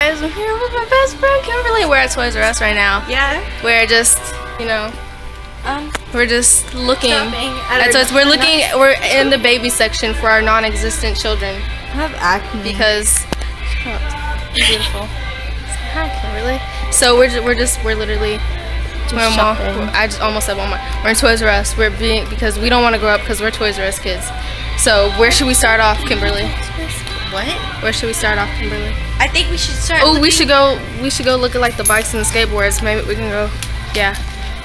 Guys, I'm here with my best friend Kimberly. We're at Toys R Us right now. Yeah. We're just, you know, Um. we're just looking at Toys. We're looking. We're in the baby section for our non-existent children I have acne. because beautiful. Hi, Kimberly. So we're ju- we're just we're literally. we're in I just almost said Walmart. We're in Toys R Us. We're being because we don't want to grow up because we're Toys R Us kids. So where should we start off, Kimberly? What? Where should we start off, Kimberly? I think we should start. Oh, we should go. We should go look at like the bikes and the skateboards. Maybe we can go. Yeah,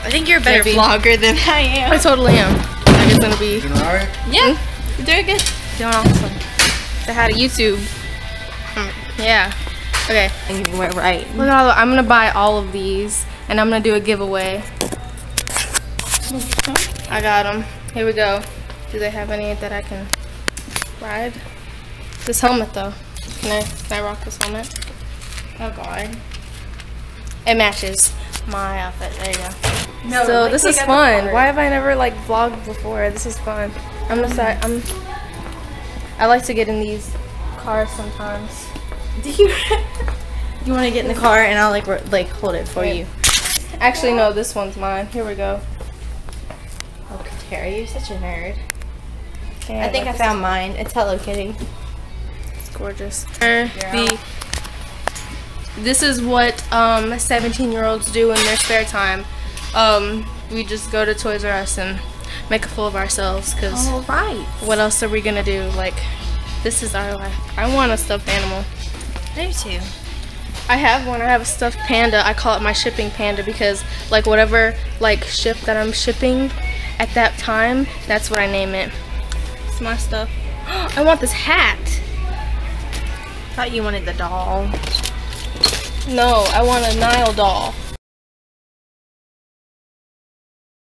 I think you're a better Maybe. vlogger than I am. I totally am. I'm just gonna be Doing alright? Yeah. You're doing good. doing awesome. They had a YouTube. Hmm, Yeah. Okay. And you went right. Look at all. The, I'm gonna buy all of these, and I'm gonna do a giveaway. I got them. Here we go. Do they have any that I can ride? This helmet though. Can I can I rock this helmet? Oh God. It matches my outfit. There you go. No. So this is fun. Why have I never like vlogged before? This is fun. I'm gonna start. I'm. I like to get in these cars sometimes. Do you? you want to get in the car and I'll like like hold it for you. Actually, no. This one's mine. Here we go. Oh, Katara, you're such a nerd. Yeah, I think I found mine. It's Hello Kitty. Gorgeous. The this is what um 17 year olds do in their spare time. Um, we just go to Toys R Us and make a fool of ourselves because right. what else are we gonna do? Like, this is our life. I want a stuffed animal. I do too. I have one. I have a stuffed panda. I call it my shipping panda because like whatever like ship that I'm shipping at that time, that's what I name it. It's my stuff. I want this hat. I thought you wanted the doll. No, I want a Niall doll.